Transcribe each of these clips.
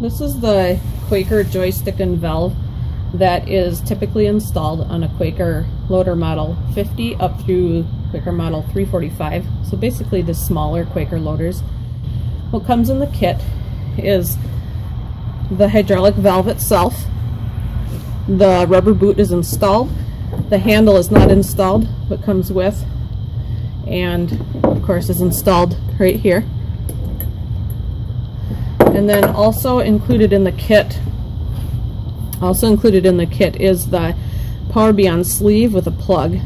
This is the Koyker joystick and valve that is typically installed on a Koyker loader model 50 up through Koyker model 345. So basically the smaller Koyker loaders. What comes in the kit is the hydraulic valve itself. The rubber boot is installed. The handle is not installed, but comes with. And of course is installed right here. And then also included in the kit, also included in the kit is the Power Beyond sleeve with a plug.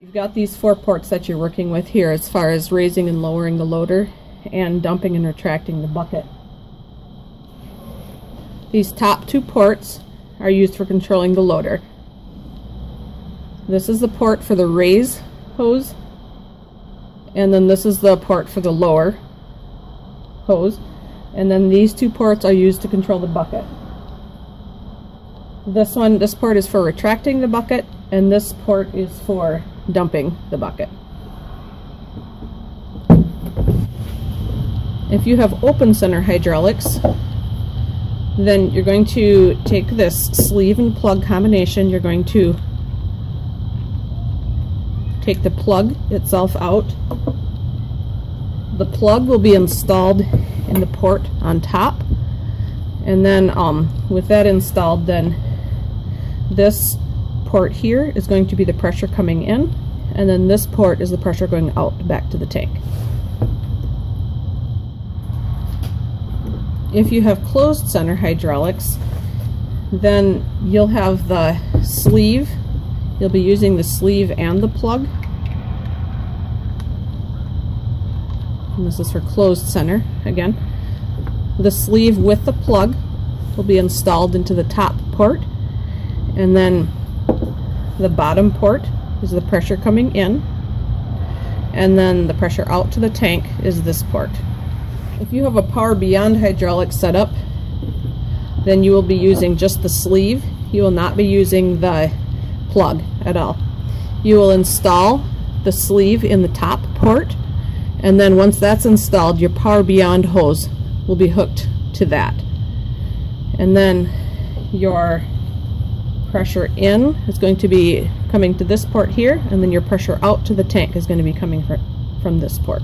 You've got these four ports that you're working with here as far as raising and lowering the loader and dumping and retracting the bucket. These top two ports are used for controlling the loader. This is the port for the raise hose and then this is the port for the lower hose and then these two ports are used to control the bucket. This one, this port is for retracting the bucket, and this port is for dumping the bucket. If you have open center hydraulics, then you're going to take this sleeve and plug combination, you're going to take the plug itself out. The plug will be installed in the port on top. And then um, with that installed, then this port here is going to be the pressure coming in, and then this port is the pressure going out back to the tank. If you have closed center hydraulics, then you'll have the sleeve. You'll be using the sleeve and the plug and this is for closed center again. The sleeve with the plug will be installed into the top port and then the bottom port is the pressure coming in and then the pressure out to the tank is this port. If you have a Power Beyond hydraulic setup then you will be using just the sleeve. You will not be using the plug at all. You will install the sleeve in the top port and then once that's installed your Power Beyond hose will be hooked to that and then your pressure in is going to be coming to this port here and then your pressure out to the tank is going to be coming from this port.